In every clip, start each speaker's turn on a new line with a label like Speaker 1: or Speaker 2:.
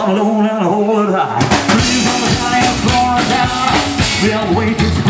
Speaker 1: I'm alone and hold it high. Breathe on the and floor down. Yeah, the way to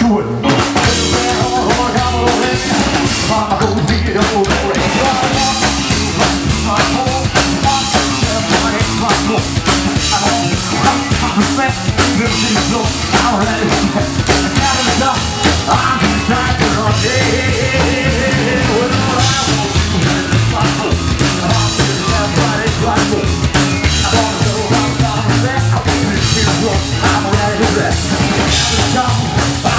Speaker 1: sure. Mama go see it I'm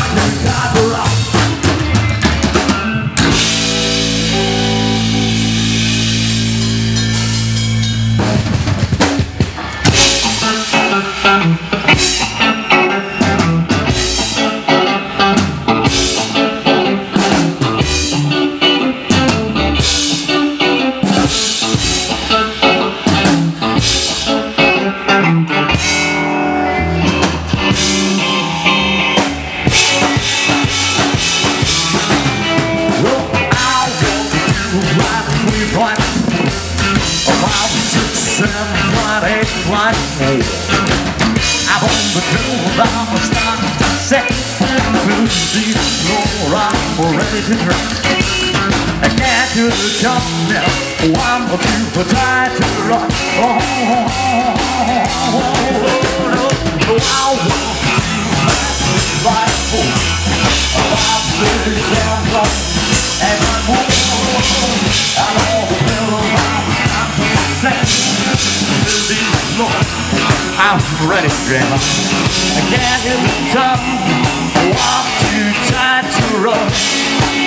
Speaker 1: one about six, seven, one, eight, one, eight. I'm on the groove, I'm a start to set through the floor, I'm ready to drop. I can't do the jump now, one two, try to rock. Oh, oh, oh, oh, oh, I'm ready, grandma. I can't hit the top, walk too tight to run.